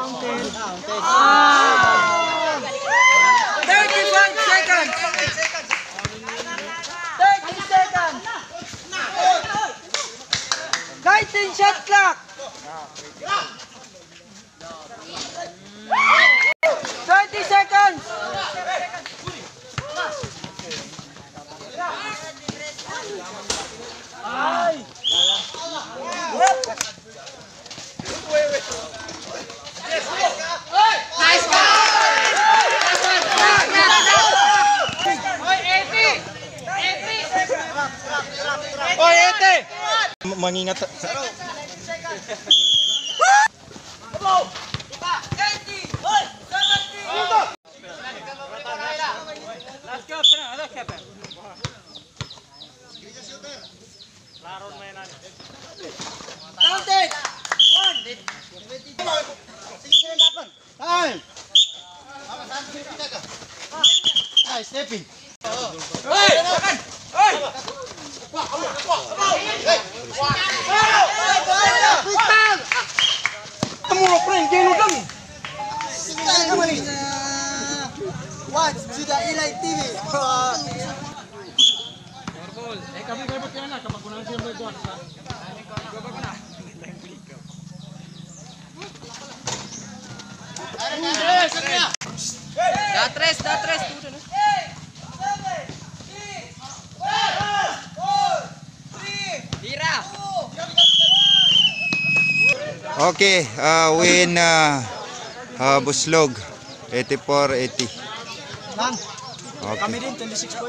Fountain. 35 seconds. 30 seconds. 19 shot clock. 30 seconds. Oy, ete! Mangingat. Counted. Time! Ay, stepping. Tumulong Watch Sudah Ilay TV. Eh, kami kayo kaya na, kamagunan siya mo ito. Da tres, da tres. Tira. Okay, uh, win uh, uh, Buslog 84-80. Kami din 26 point.